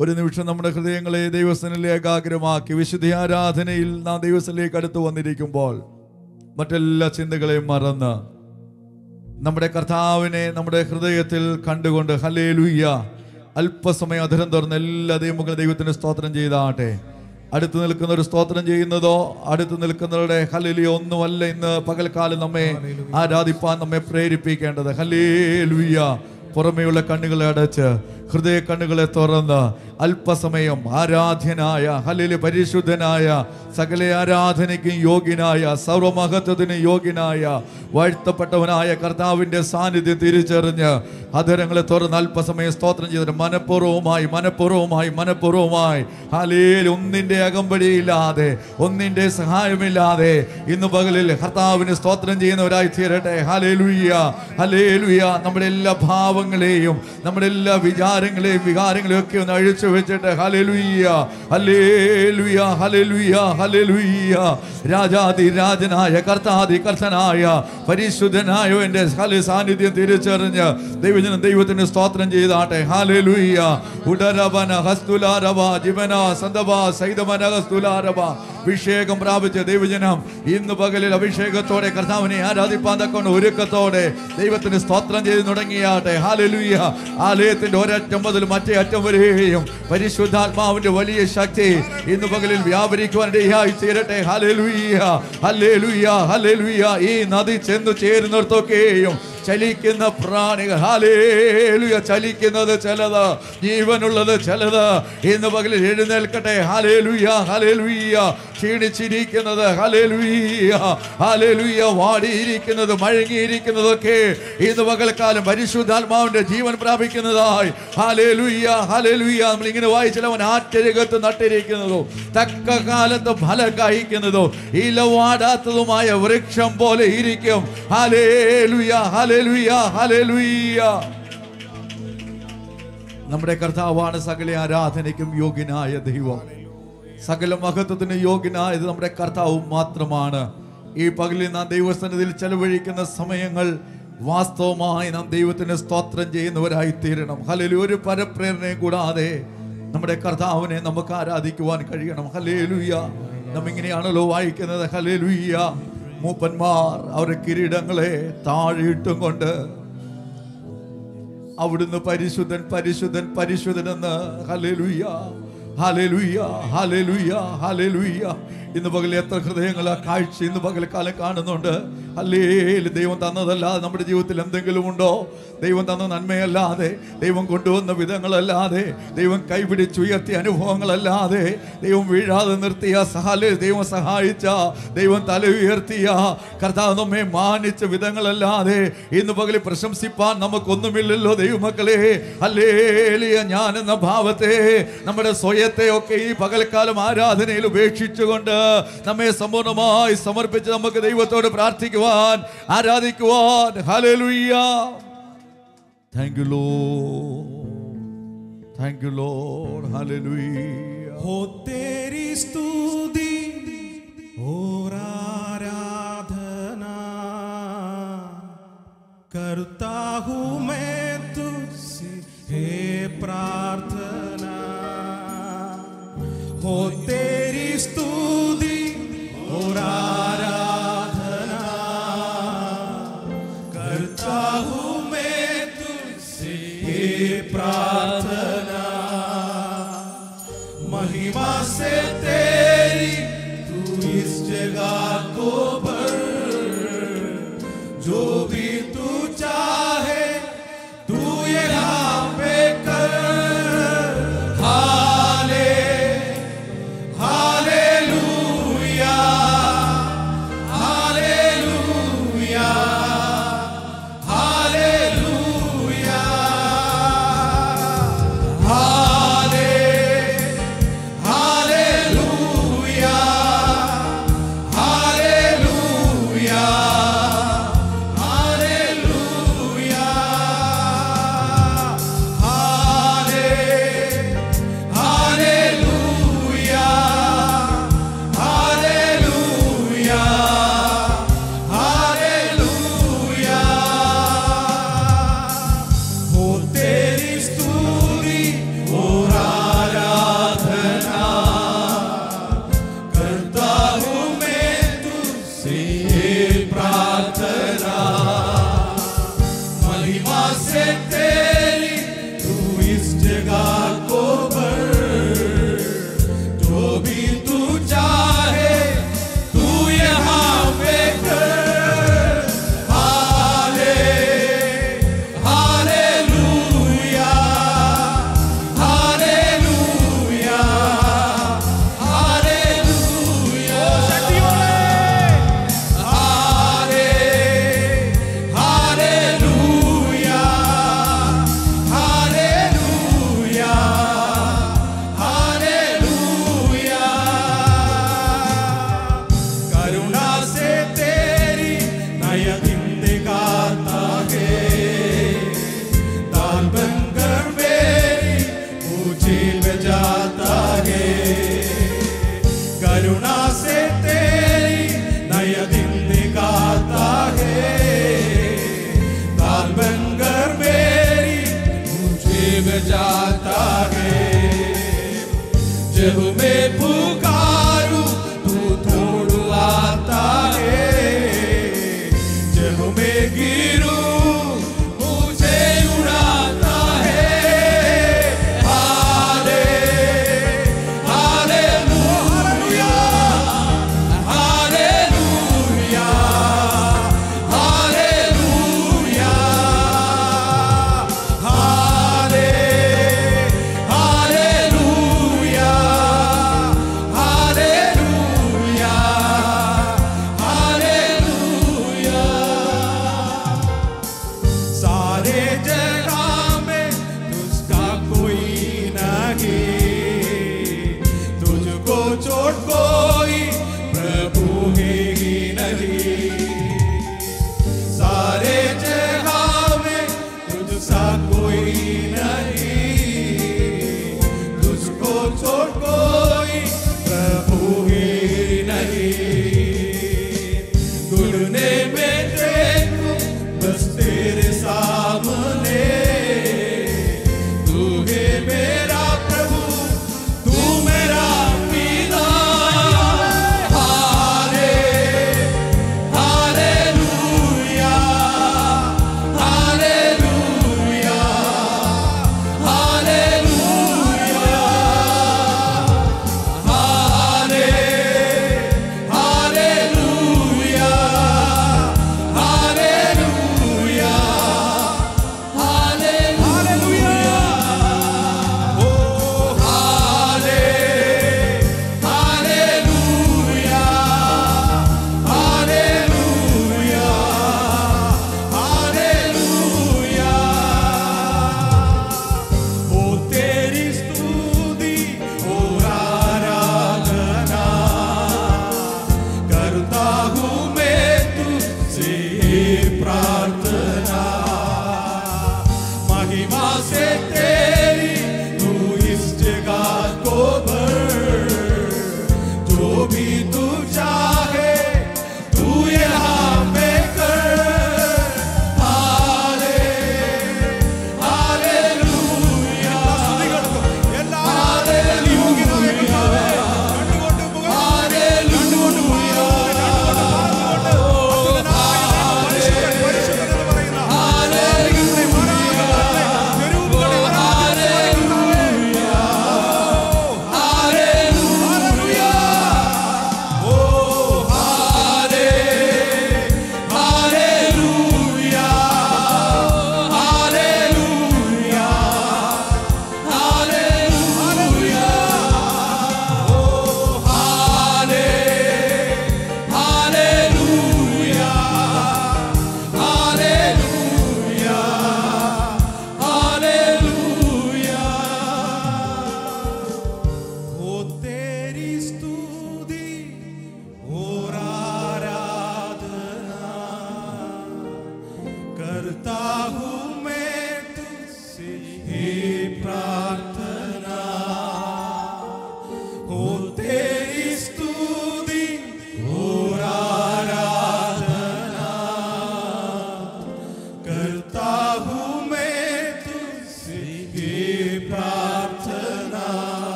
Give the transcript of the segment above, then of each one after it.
ഒരു നിമിഷം നമ്മുടെ ഹൃദയങ്ങളെ ദൈവസ്ഥനിലേക്ക് ഏകാഗ്രമാക്കി വിശുദ്ധ ആരാധനയിൽ നാം ദൈവസ്ഥനിലേക്ക് അടുത്ത് വന്നിരിക്കുമ്പോൾ മറ്റെല്ലാ ചിന്തകളെയും മറന്ന് നമ്മുടെ കർത്താവിനെ നമ്മുടെ ഹൃദയത്തിൽ കണ്ടുകൊണ്ട് ഹല്ലേലൂയ അല്പസമയം അധരം തുറന്ന് എല്ലാ ദൈവങ്ങളും ദൈവത്തിന് സ്തോത്രം ചെയ്താട്ടെ. അടുത്ത് ഒരു സ്തോത്രം ചെയ്യുന്നതോ അടുത്ത് നിൽക്കുന്നവരുടെ ഹല്ലേലൂയ ഒന്നുമല്ല ഇന്ന് പകൽക്കാലം നമ്മെ ആരാധിപ്പാൻ നമ്മെ പ്രേരിപ്പിക്കേണ്ടത്. ഹല്ലേലൂയ. പുറമെയുള്ള കണ്ണുകളെ അടച്ച് ഹൃദയ കണ്ണുകളെ തുറന്ന് അല്പസമയം ആരാധ്യനായ ഹലിൽ പരിശുദ്ധനായ സകല ആരാധനയ്ക്കും യോഗ്യനായ സർവമഹത്വത്തിന് യോഗ്യനായ വാഴ്ത്തപ്പെട്ടവനായ കർത്താവിന്റെ സാന്നിധ്യം തിരിച്ചറിഞ്ഞ് അധരങ്ങളെ തുറന്ന് അല്പസമയം സ്തോത്രം ചെയ്തിട്ട് മനഃപൂർവമായി മനഃപൂർവമായി മനഃപൂർവമായി. ഹലേൽ ഒന്നിന്റെ അകമ്പടിയില്ലാതെ ഒന്നിന്റെ സഹായമില്ലാതെ ഇന്ന് പകലിൽ കർത്താവിന് സ്തോത്രം ചെയ്യുന്നവരായി തീരട്ടെ ഹലേലുയ്യ ഹലേലുയ്യ നമ്മുടെ എല്ലാ ഭാവങ്ങളെയും നമ്മുടെ എല്ലാ വിചാരങ്ങളെയും വികാരങ്ങളെയും ഒക്കെ ഒന്ന് അഴിച്ചു വെച്ചിട്ട്. ഹലലുയ്യ ഹലേലുയ്യ ഹലലുയ ഹലലുയ്യ രാജാതി രാജനായ കർത്താതി കർത്തനായ പരിശുദ്ധനായ എന്റെ ഹലി സാന്നിധ്യം തിരിച്ചറിഞ്ഞ് ദൈവജനം ദൈവത്തിന് സ്തോത്രം ചെയ്താട്ടെ. ഹാലേലുയ്യ ഉടരവന ഹസ്തുലാരവ ജീവന സന്തവ സൈതമന ഹസ്തുലാരവ അഭിഷേകം പ്രാപിച്ച ദൈവജനം ഇന്ന് പകലിൽ അഭിഷേകത്തോടെ കർത്താവിനെ ആരാധിപ്പാൻ തക്കൊണ്ട് ഒരുക്കത്തോടെ ദൈവത്തിന് സ്തോത്രം ചെയ്ത് തുടങ്ങിയാട്ടെ. ഹാലലുയ്യ ആലയത്തിന്റെ ഒരറ്റം മുതൽ മറ്റേ അറ്റം വരികയും പരിശുദ്ധാത്മാവിന്റെ വലിയ ശക്തി ഇന്ന് പകലിൽ വ്യാപരിക്കുവാൻ ഇടയായി തീരട്ടെ. ഹല്ലേലൂയ ഹല്ലേലൂയ ഹല്ലേലൂയ ഈ നദി ചെന്ന് ചേരുന്നിടത്തൊക്കെയും ചലിക്കുന്ന പ്രാണികൾ. ഹാലേലുയ ചലിക്കുന്നത് ചിലത്. ജീവനുള്ളത് ചിലത്. ഇന്ന് പകലിൽ എഴുന്നേൽക്കട്ടെ. ഹാലേലുയ ഹാലേലുയ്യ ക്ഷീണിച്ചിരിക്കുന്നത്. ഹലേലുയ്യ ഹലേലുയ്യ വാടിയിരിക്കുന്നത് മഴങ്ങിയിരിക്കുന്നതൊക്കെ ഇന്ന് പകൽക്കാലം പരിശുദ്ധാത്മാവിന്റെ ജീവൻ പ്രാപിക്കുന്നതായി. ഹലേലുയ്യ ഹലേലുയ്യ നമ്മൾ ഇങ്ങനെ വായിച്ചാൽ അവൻ ആറ്റരകത്ത് നട്ടിരിക്കുന്നതോ തക്ക കാലത്ത് ഫലം ഇല ഇലവാടാത്തതുമായ വൃക്ഷം പോലെ ഇരിക്കും. ഹാലേലുയ ഹാലേലുയ ഹാലേലുയ നമ്മുടെ കർത്താവാണ് സകല ആരാധനയ്ക്കും യോഗ്യനായ ദൈവം. സകല മഹത്വത്തിന് യോഗ്യനായത് നമ്മുടെ കർത്താവ് മാത്രമാണ്. ഈ പകലിൽ നാം ദൈവസന്നിധിയിൽ ചെലവഴിക്കുന്ന സമയങ്ങൾ വാസ്തവമായി നാം ദൈവത്തിന് സ്തോത്രം ചെയ്യുന്നവരായി തീരണം ഹലലു ഒരു പരപ്രേരണയും കൂടാതെ നമ്മുടെ കർത്താവിനെ നമുക്ക് ആരാധിക്കുവാൻ കഴിയണം. ഹലേലുയ്യ നാം ഇങ്ങനെയാണല്ലോ വായിക്കുന്നത്. ഹലേലുയ്യ മൂപ്പന്മാർ അവരുടെ കിരീടങ്ങളെ താഴെയിട്ടും കൊണ്ട് അവിടുന്ന് പരിശുദ്ധൻ പരിശുദ്ധൻ പരിശുദ്ധൻ എന്ന്. ഹല്ലേലൂയ. ഹല്ലേലൂയ ഹല്ലേലൂയ ഹല്ലേലൂയ ഇന്ന് പകൽ എത്ര ഹൃദയങ്ങൾ ആ കാഴ്ച ഇന്ന് പകൽക്കാലം കാണുന്നുണ്ട്. അല്ലേ ദൈവം തന്നതല്ലാതെ നമ്മുടെ ജീവിതത്തിൽ എന്തെങ്കിലും ഉണ്ടോ? ദൈവം തന്ന നന്മയല്ലാതെ ദൈവം കൊണ്ടുവന്ന വിധങ്ങളല്ലാതെ ദൈവം കൈപിടിച്ചുയർത്തിയ അനുഭവങ്ങളല്ലാതെ ദൈവം വീഴാതെ നിർത്തിയ സഹാല ദൈവം സഹായിച്ച ദൈവം തല ഉയർത്തിയ കർത്താവ് നമ്മെ മാനിച്ച വിധങ്ങളല്ലാതെ ഇന്ന് പകലിൽ പ്രശംസിപ്പാൻ നമുക്കൊന്നുമില്ലല്ലോ ദൈവമക്കളെ. അല്ലേലിയ ഞാൻ എന്ന ഭാവത്തെ നമ്മുടെ വിഷയത്തെ ഒക്കെ ഈ പകൽക്കാലം ആരാധനയിൽ ഉപേക്ഷിച്ചുകൊണ്ട് നമ്മെ സമ്പൂർണമായി സമർപ്പിച്ച് നമുക്ക് ദൈവത്തോട് പ്രാർത്ഥിക്കുവാൻ ആരാധിക്കുവാൻ. Hallelujah thank you Lord thank you Lord ഹോ സ്തുതി ഓരാരാധന കർത്താഹു മേ തുസി ഹേ പ്രാർത്ഥന. हो तेरी स्तुति और आराधना। करता मैं तुझसे प्रार्थना। महिमा से तेरी तू इस जगह को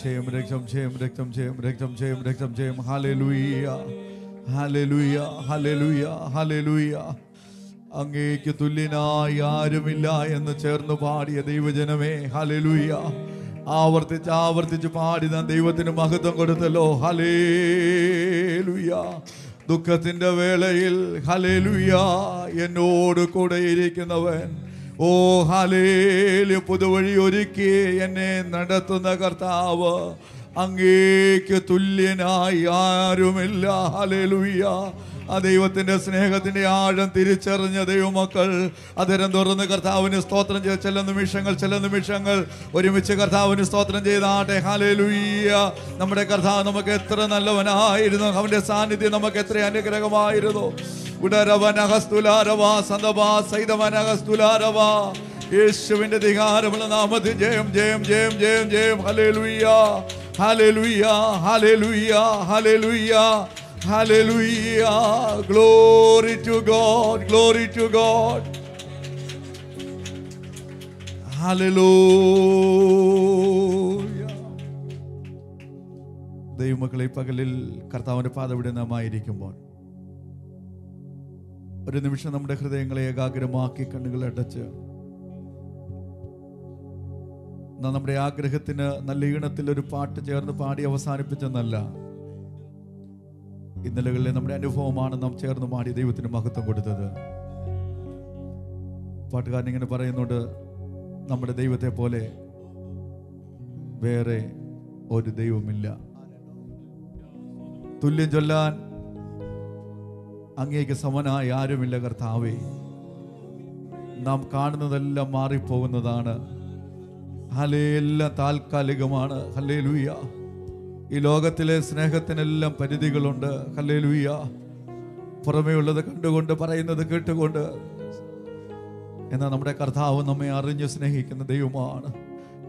ചെയ്യും രക്തം ചെയ്യും രക്തം ചെയ്യും രക്തം ചെയ്യും രക്തം ചെയ്യും ഹല്ലേലൂയ ഹല്ലേലൂയ ഹല്ലേലൂയ ഹല്ലേലൂയ അങ്ങേക്ക് തുല്യനായി ആരുമില്ല എന്ന് ചേർന്ന് പാടിയ ദൈവജനമേ ഹലലുയ ആവർത്തിച്ച് ആവർത്തിച്ച് പാടി നാം ദൈവത്തിന് മഹത്വം കൊടുത്തല്ലോ ഹലേലുയ ദുഃഖത്തിന്റെ വേളയിൽ ഹലേലുയ എന്നോട് കൂടെ ഇരിക്കുന്നവൻ ഓ ഹാലേലി പുതുവഴി ഒരുക്കി എന്നെ നടത്തുന്ന കർത്താവ്. അങ്ങേക്ക് തുല്യനായി ആരുമില്ല. ഹലേലുയ്യ ആ ദൈവത്തിന്റെ സ്നേഹത്തിന്റെ ആഴം തിരിച്ചറിഞ്ഞ ദൈവമക്കൾ അതിരം തുറന്ന് കർത്താവിന് സ്തോത്രം ചെയ്ത് ചില നിമിഷങ്ങൾ ചില നിമിഷങ്ങൾ ഒരുമിച്ച് കർത്താവിന് സ്തോത്രം ചെയ്താട്ടെ. ഹാലേലുയ്യ നമ്മുടെ കർത്താവ് നമുക്ക് എത്ര നല്ലവനായിരുന്നു. അവന്റെ സാന്നിധ്യം നമുക്ക് എത്ര അനുഗ്രഹമായിരുന്നു. യേശുവിന്റെ അധികാരമുള്ള നാമത്തിൽ ജയം ജയം ജയം ജയം ജയം. ഹലേ ലുയ്യ hallelujah hallelujah hallelujah hallelujah glory to God glory to God hallelujah ദൈവമക്കളെ പകലിൽ കർത്താവിന്റെ പാതവിടെ നാം ഒരു നിമിഷം നമ്മുടെ ഹൃദയങ്ങളെ ഏകാഗ്രമാക്കി കണ്ണുകൾ അടച്ച് നമ്മുടെ ആഗ്രഹത്തിന് നല്ല ഈണത്തിൽ ഒരു പാട്ട് ചേർന്ന് പാടി അവസാനിപ്പിച്ചെന്നല്ല. ഇന്നലകളിലെ നമ്മുടെ അനുഭവമാണ് നാം ചേർന്ന് മാറി ദൈവത്തിന് മഹത്വം കൊടുത്തത്. പാട്ടുകാരൻ ഇങ്ങനെ പറയുന്നുണ്ട് നമ്മുടെ ദൈവത്തെ പോലെ വേറെ ഒരു ദൈവമില്ല തുല്യം ചൊല്ലാൻ അങ്ങേക്ക് സമനായി ആരുമില്ല കർത്താവേ. നാം കാണുന്നതെല്ലാം മാറിപ്പോകുന്നതാണ്. ഹലേ എല്ലാം താൽക്കാലികമാണ്. ഹലേ ലൂയ ഈ ലോകത്തിലെ സ്നേഹത്തിനെല്ലാം പരിധികളുണ്ട്. ഹല്ലേലൂയ. ലൂയ പുറമേ ഉള്ളത് കണ്ടുകൊണ്ട് പറയുന്നത് കേട്ടുകൊണ്ട്. എന്നാൽ നമ്മുടെ കർത്താവ് നമ്മെ അറിഞ്ഞ് സ്നേഹിക്കുന്ന ദൈവമാണ്.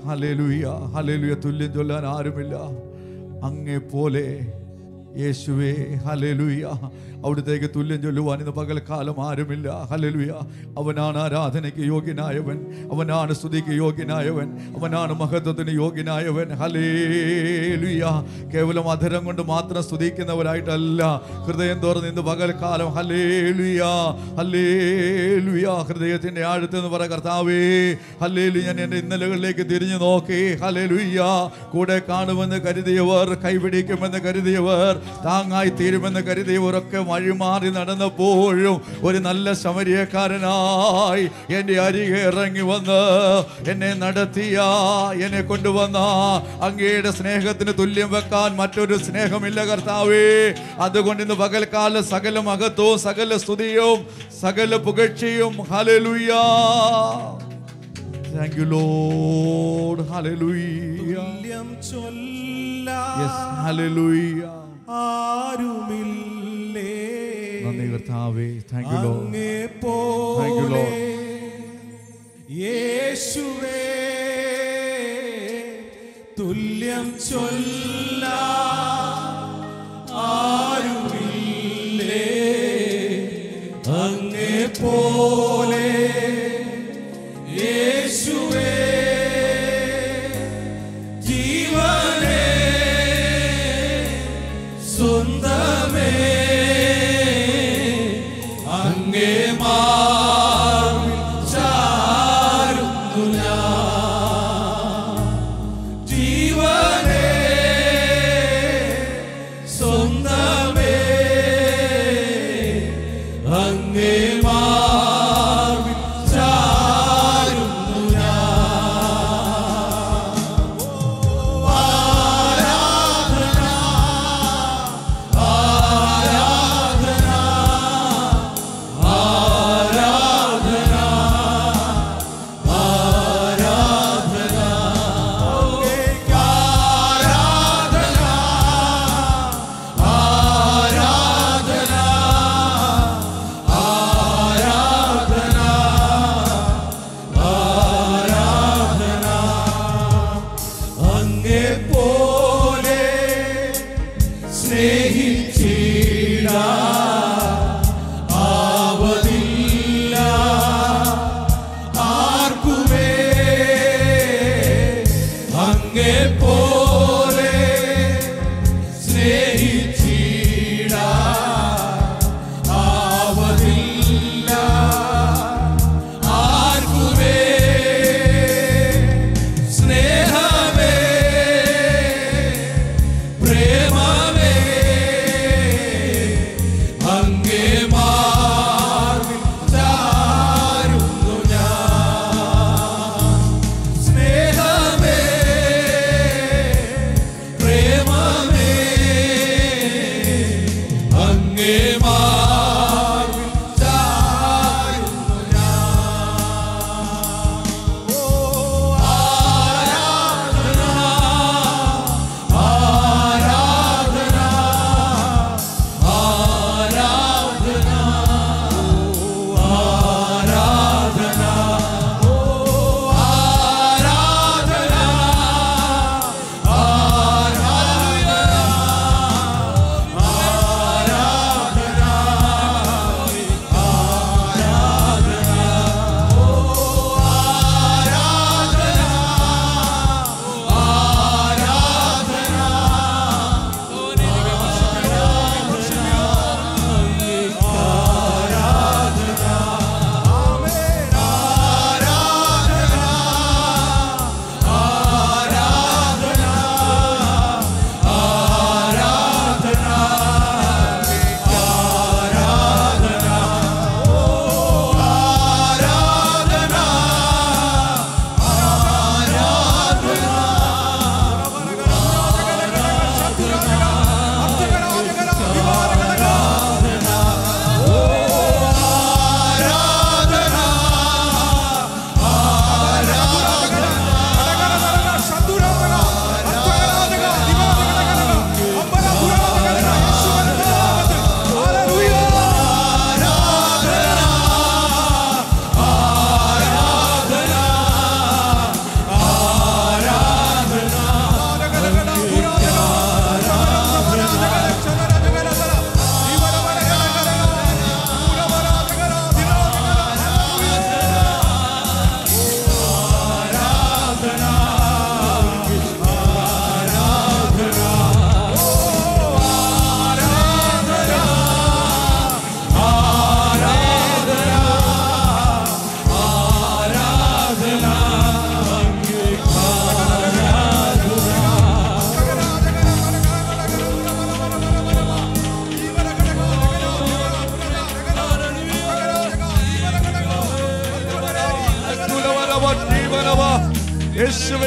ഹലേലുയ ഹലേലുയ തുല്യം ചൊല്ലാൻ ആരുമില്ല. അങ്ങേ പോലെ യേശുവേ ഹലലുയ അവിടുത്തേക്ക് തുല്യം ചൊല്ലുവാൻ ഇന്ന് പകൽക്കാലം ആരുമില്ല. ഹലലുയ അവനാണ് ആരാധനയ്ക്ക് യോഗ്യനായവൻ. അവനാണ് സ്തുതിക്ക് യോഗ്യനായവൻ. അവനാണ് മഹത്വത്തിന് യോഗ്യനായവൻ. ഹലേലുയ കേവലം അധരം കൊണ്ട് മാത്രം സ്തുതിക്കുന്നവരായിട്ടല്ല. ഹൃദയം തുറന്ന് ഇന്ന് പകൽക്കാലം. ഹലേലുയ ഹലേലുയ ഹൃദയത്തിന്റെ ഹൃദയത്തിന്റെ ആഴത്തെന്ന് പറ കർത്താവേ. ഹലേലു ഞാൻ എന്റെ ഇന്നലകളിലേക്ക് തിരിഞ്ഞു നോക്കി. ഹലേലുയ്യ കൂടെ കാണുമെന്ന് കരുതിയവർ കൈപിടിക്കുമെന്ന് കരുതിയവർ താങ്ങായി തീരുമെന്ന് കരുതി ഉറക്കെ വഴിമാറി നടന്നപ്പോഴും ഒരു നല്ല സമരിയക്കാരനായി എന്റെ അരികെ ഇറങ്ങി വന്ന് എന്നെ നടത്തിയ എന്നെ കൊണ്ടുവന്ന അങ്ങയുടെ സ്നേഹത്തിന് തുല്യം വെക്കാൻ മറ്റൊരു സ്നേഹമില്ല കർത്താവേ. അതുകൊണ്ട് ഇന്ന് പകൽക്കാല സകല മഹത്വവും സകല സ്തുതിയും സകല പുകഴ്ചയും hallelujah thank you Lord hallelujah yes hallelujah ആരുമില്ലേ? നന്ദി കർത്താവേ താങ്ക് യു ലോഡ് അങ്ങേ പോലെ. യേശുവേ തുല്യം ചൊല്ല ആരുമില്ലേ? അങ്ങേ പോലെ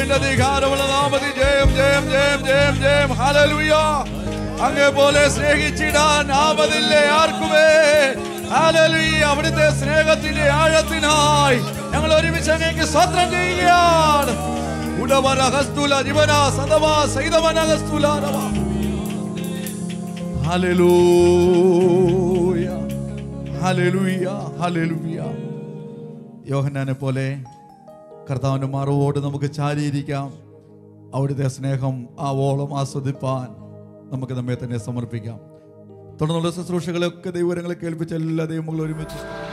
യേശുവിന്റെ അധികാരമുള്ള നാമതി ജയം ജയം ജയം ജയം ജയം. ഹലലുയ അങ്ങേ പോലെ സ്നേഹിച്ചിടാൻ ആപതില്ലേ ആർക്കുമേ? ഹല്ലേലൂയ അവിടുത്തെ സ്നേഹത്തിന്റെ ആഴത്തിനായി ഞങ്ങൾ ഒരുമിച്ച് അങ്ങേക്ക് സ്വന്തം ചെയ്യുകയാണ്. ഉടവന ഹസ്തുല ജീവന സദവ സൈതവനഹസ്തുല ഹലലൂയ ഹലലുയ ഹലലുയ യോഹന്നാനെ പോലെ കർത്താവിന്റെ മറവോട് നമുക്ക് ചാരിയിരിക്കാം. അവിടുത്തെ സ്നേഹം ആ ഓളം ആസ്വദിപ്പാൻ നമുക്ക് നമ്മെ തന്നെ സമർപ്പിക്കാം. തുടർന്നുള്ള ശുശ്രൂഷകളൊക്കെ ദൈവരങ്ങളെ കേൾപ്പിച്ച എല്ലാ ദൈവങ്ങളും ഒരുമിച്ച്